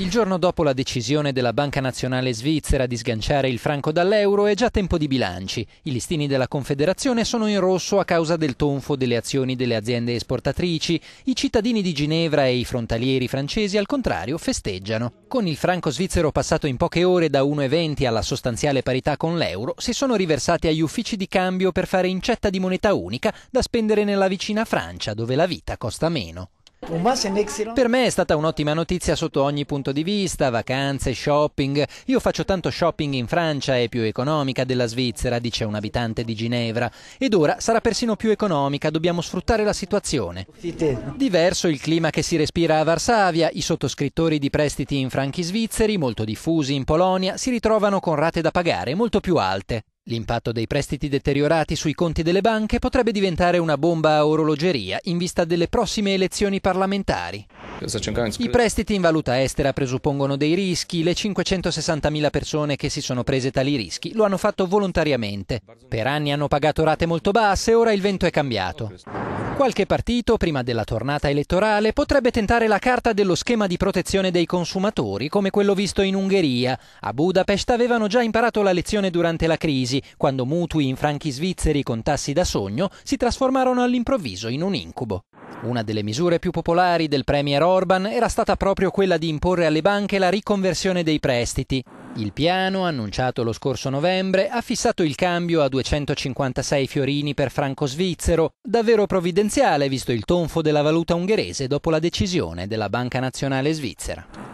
Il giorno dopo la decisione della Banca Nazionale Svizzera di sganciare il franco dall'euro è già tempo di bilanci. I listini della Confederazione sono in rosso a causa del tonfo delle azioni delle aziende esportatrici. I cittadini di Ginevra e i frontalieri francesi al contrario festeggiano. Con il franco svizzero passato in poche ore da 1,20 alla sostanziale parità con l'euro, si sono riversati agli uffici di cambio per fare incetta di moneta unica da spendere nella vicina Francia, dove la vita costa meno. Per me è stata un'ottima notizia sotto ogni punto di vista, vacanze, shopping. Io faccio tanto shopping in Francia, è più economica della Svizzera, dice un abitante di Ginevra. Ed ora sarà persino più economica, dobbiamo sfruttare la situazione. Diverso il clima che si respira a Varsavia, i sottoscrittori di prestiti in franchi svizzeri, molto diffusi in Polonia, si ritrovano con rate da pagare molto più alte. L'impatto dei prestiti deteriorati sui conti delle banche potrebbe diventare una bomba a orologeria in vista delle prossime elezioni parlamentari. I prestiti in valuta estera presuppongono dei rischi, le 560.000 persone che si sono prese tali rischi lo hanno fatto volontariamente. Per anni hanno pagato rate molto basse, ora il vento è cambiato. Qualche partito, prima della tornata elettorale, potrebbe tentare la carta dello schema di protezione dei consumatori, come quello visto in Ungheria. A Budapest avevano già imparato la lezione durante la crisi, quando mutui in franchi svizzeri con tassi da sogno si trasformarono all'improvviso in un incubo. Una delle misure più popolari del Premier Orban era stata proprio quella di imporre alle banche la riconversione dei prestiti. Il piano, annunciato lo scorso novembre, ha fissato il cambio a 256 fiorini per franco svizzero, davvero provvidenziale visto il tonfo della valuta ungherese dopo la decisione della Banca Nazionale Svizzera.